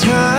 time.